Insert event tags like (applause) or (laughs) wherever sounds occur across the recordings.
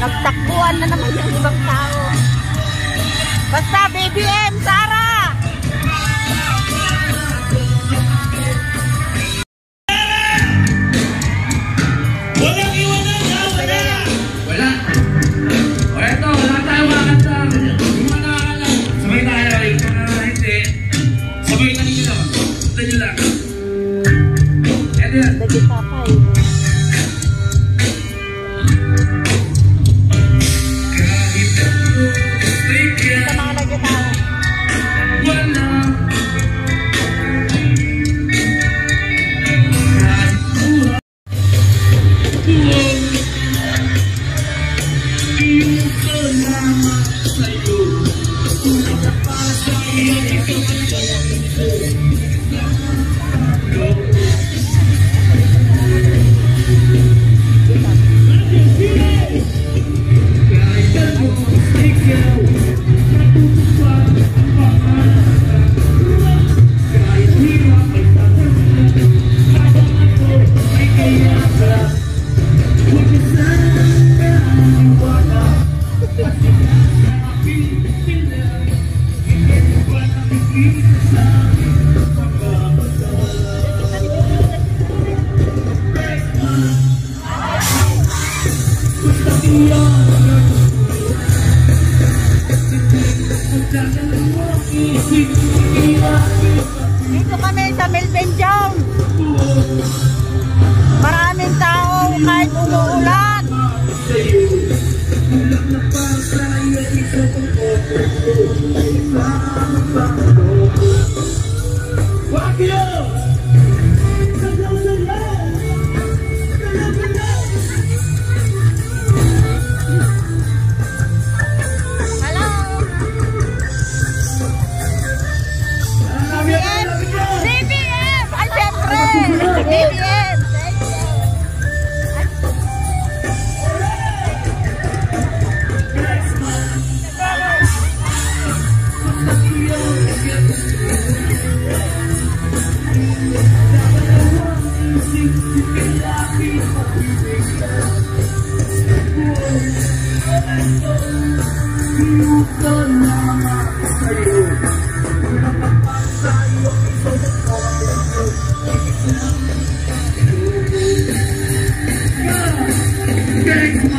Nagtakbuhan na naman yung ibang tao. Basta BBM, eh, Sara! Dito kami sa Melbenjong. Maraming tao kahit umuulan. Wagyo!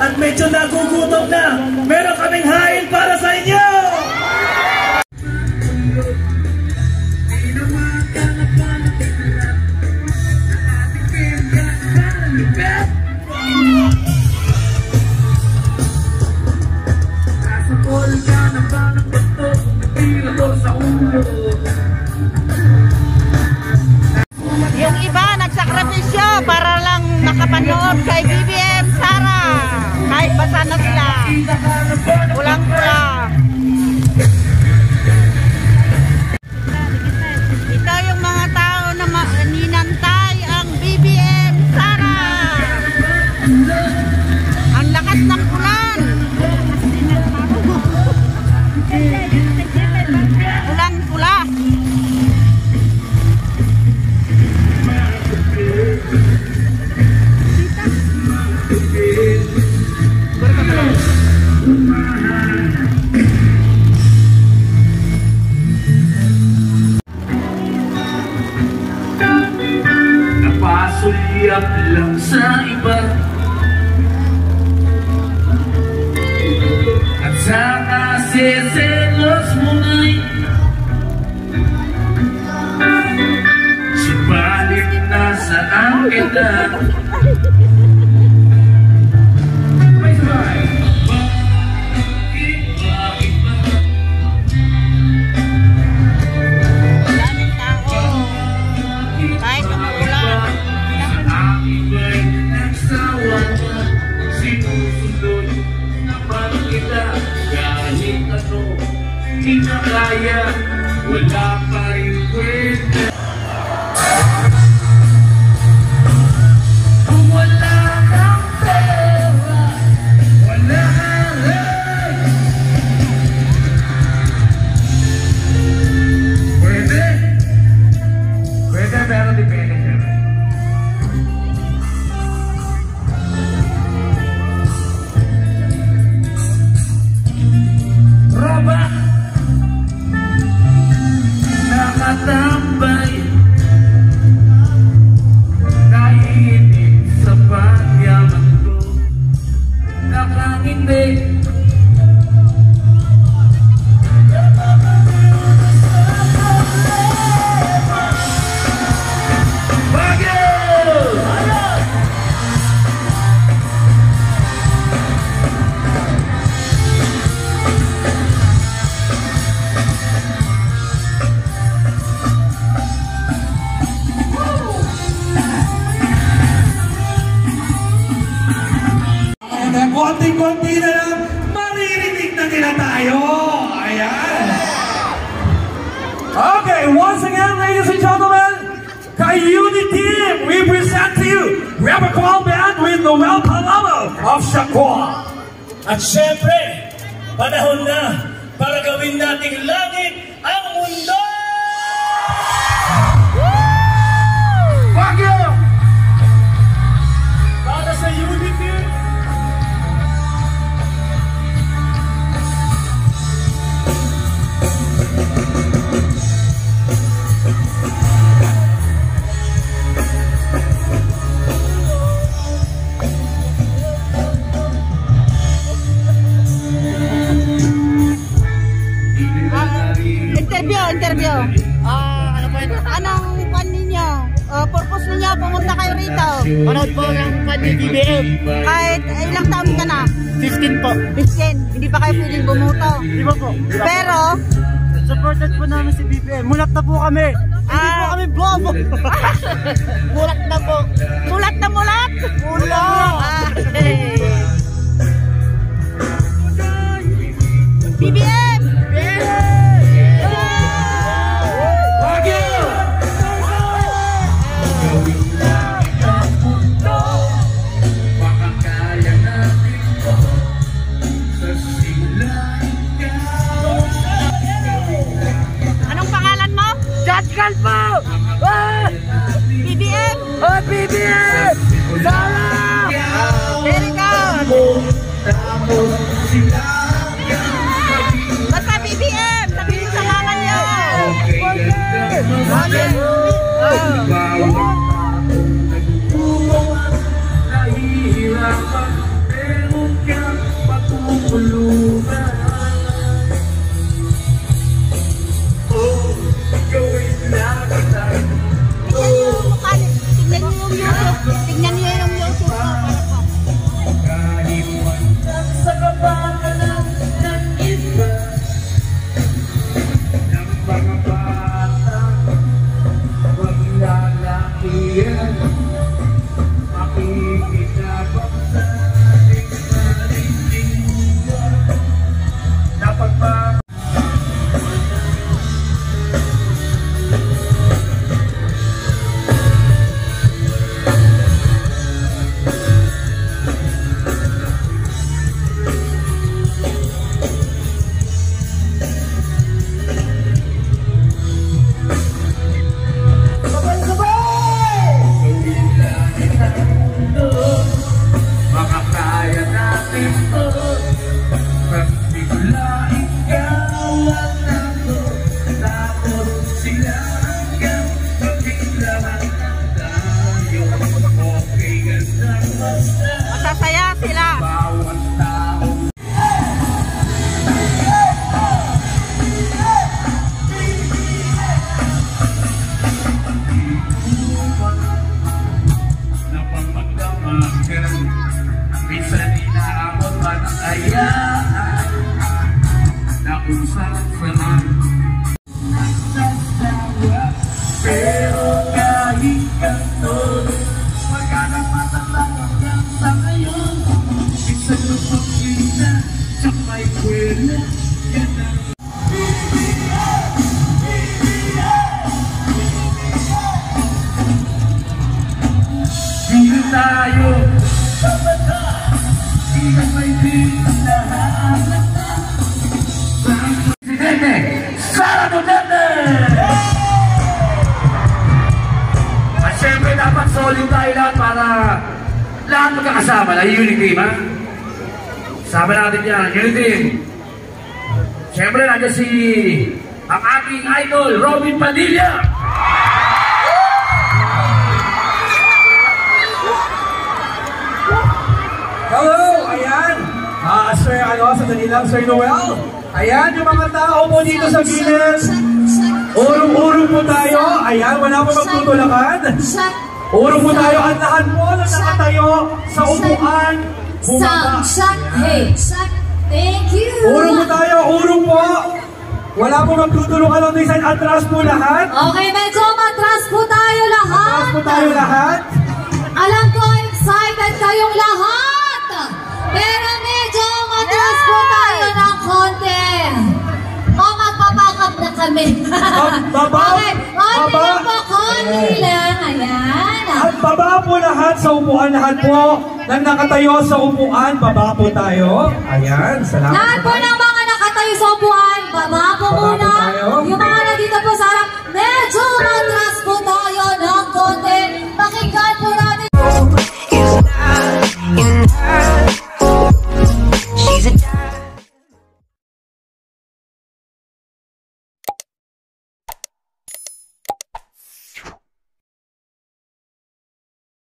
at medyo nagugutom na, meron kaming hain para sa inyo! Yung iba nagsakripisyo para lang makapanood kay Bibi the lang Okay, once again, ladies and gentlemen, Kayuni Team, we present to you Repertoire Band with Noel Palamo of Shakwa. At syempre, panahon na para gawin nating langit Uh, purpose ninyo pumunta kayo rito? Panood po ng Pandi BBM. Kahit eh, ilang taon ka na? 15 po. 15. Hindi pa kayo pwedeng bumuto. Di ba po? Pero, Supported po namin si BBM. Mulat na po kami. Hindi po Ah. kami bobo. (laughs) Mulat na po. mulat na mulat! Mulat! Ah, hey. Oh, BBM! Sara! Very good! Duterte! At syempre dapat solid tayo lahat para lahat magkakasama na unity team ha. Sama natin yan, unity team. Syempre nandiyan si ang ating idol, Robin Padilla. Hello! Ayan! Ah, Sir, ano, sandali lang, Sir Noel. Ayan, yung mga tao po dito sa gilid. Urong-urong po tayo. Ayan, wala po magtutulakan. Urong po tayo. Ang lahat po na nakatayo sa upuan. Bumaba. Shak, hey. Thank you. Urong po tayo, urong po. Wala po magtutulungan ng design. Atras po lahat. Okay, medyo matras po tayo sa upuan. Lahat po nang nakatayo sa upuan. Baba po tayo. Ayan, salamat. Lahat po ng